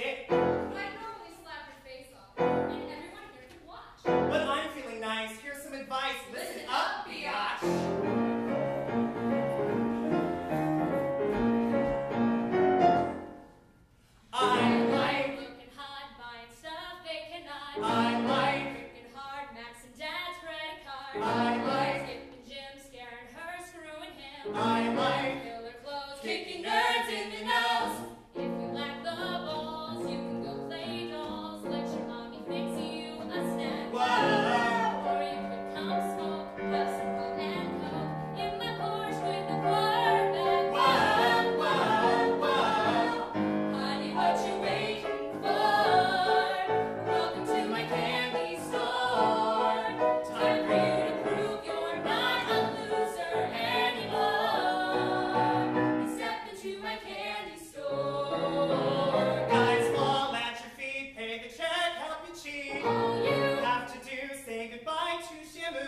But I normally slap your face off, and everyone here can watch. I'm feeling nice, here's some advice. Listen, Listen up, biatch. I like. drinking hard, Max and Dad's credit card. I like.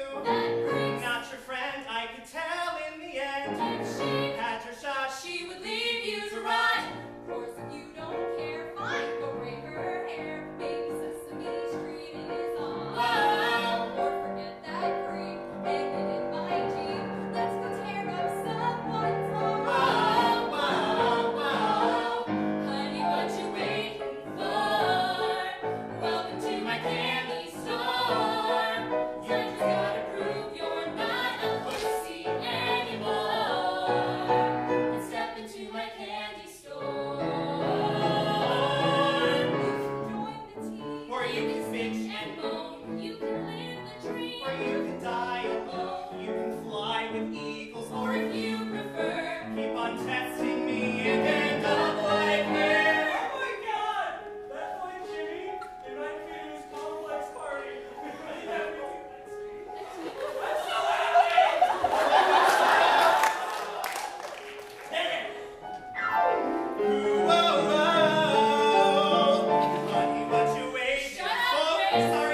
you. Sorry.